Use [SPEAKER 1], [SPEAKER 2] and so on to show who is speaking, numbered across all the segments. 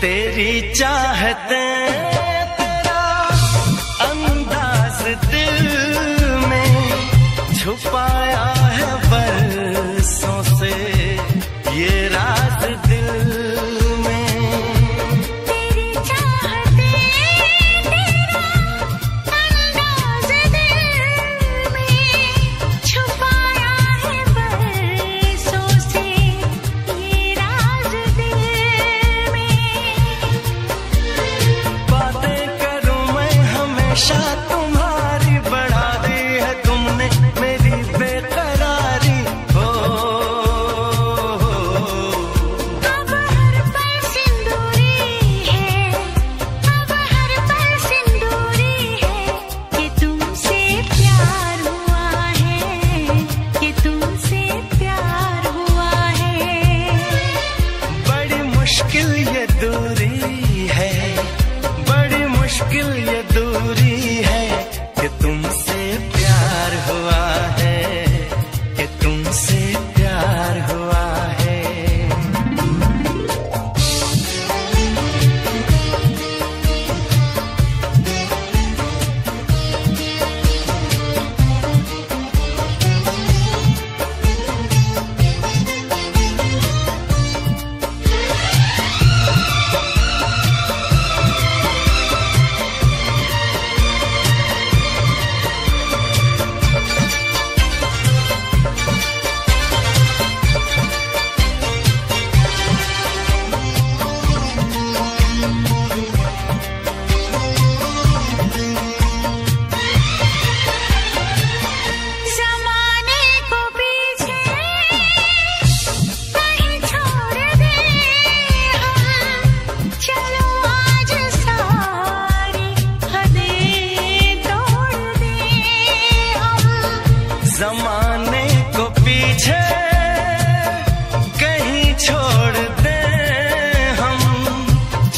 [SPEAKER 1] तेरी चाहते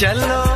[SPEAKER 1] चलो।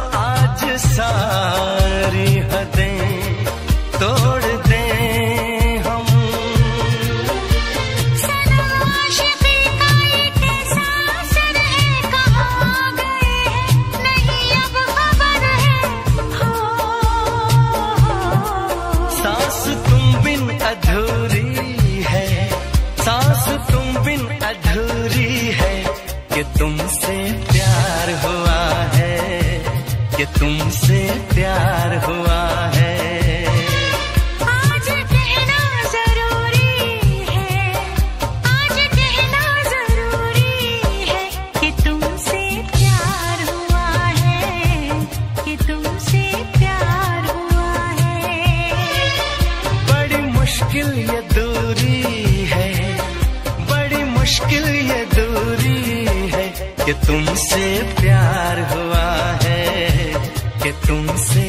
[SPEAKER 1] मुश्किल ये दूरी है, बड़ी मुश्किल ये दूरी है कि तुमसे प्यार हुआ है, कि तुमसे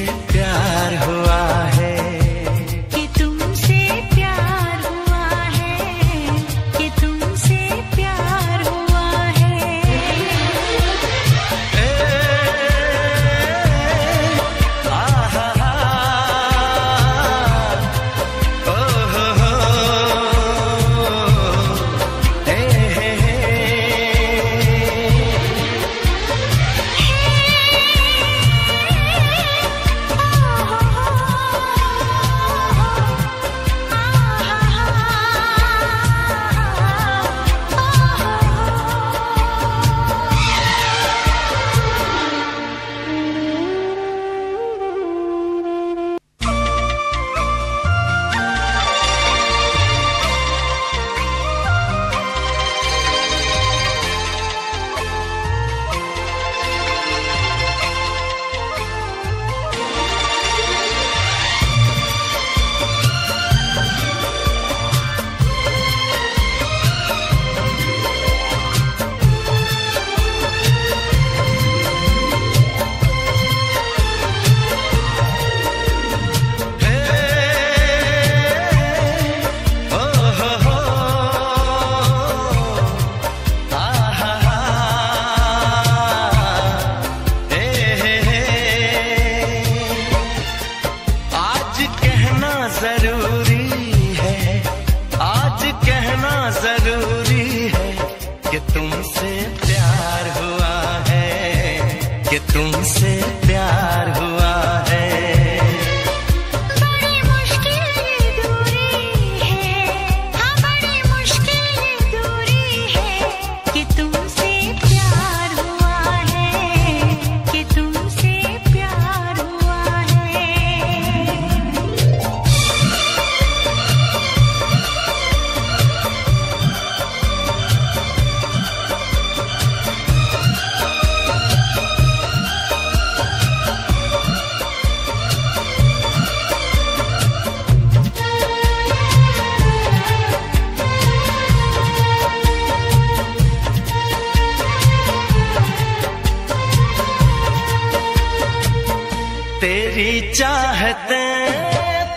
[SPEAKER 1] चाहते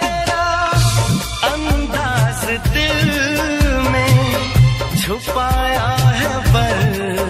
[SPEAKER 1] तेरा अंदाज दिल में छुपाया है पर